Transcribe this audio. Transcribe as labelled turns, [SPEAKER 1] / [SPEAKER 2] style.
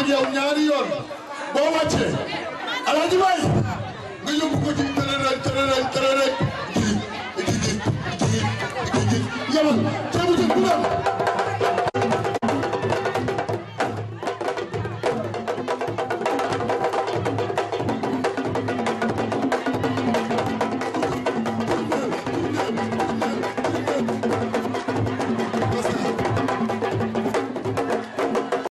[SPEAKER 1] ak yow ñaari yoon boo wàccee